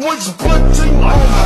Which button on